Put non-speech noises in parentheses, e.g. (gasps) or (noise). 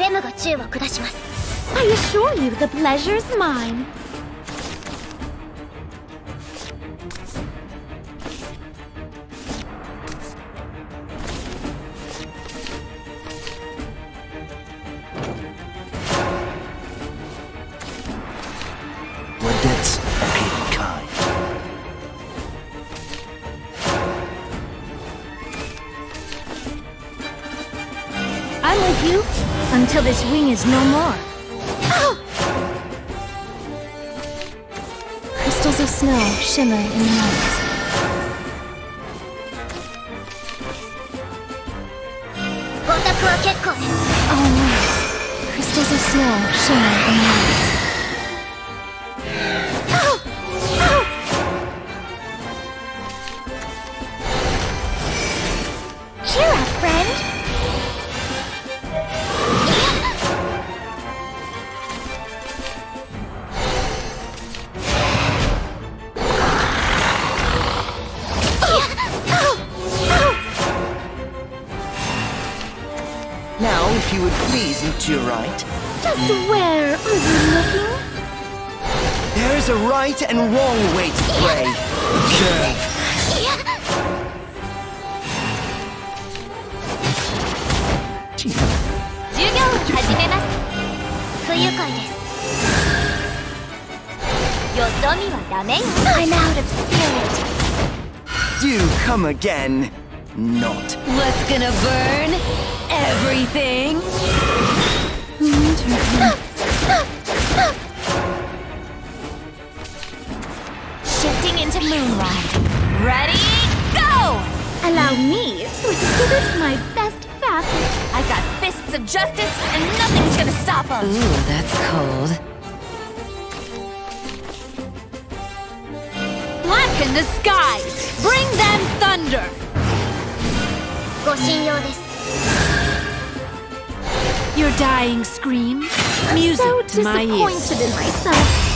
レムが宙を下します I assure you the pleasure's mine. When I'm with you until this wing is no more. Oh! Crystals of snow shimmer in the night. Oh. Crystals of snow shimmer in the night. (gasps) Cheer up, friend! you would please to your right. Just where are you looking? There is a right and wrong way to play. Curve. I'm out of spirit. Do come again. Not. What's gonna burn? Everything? Shifting into moonlight Ready, go! Allow me to exhibit my best facet. I got fists of justice and nothing's gonna stop them Ooh, that's cold. Blacken the skies! Bring them thunder! Your dying scream, music so to my ears. So disappointed in myself.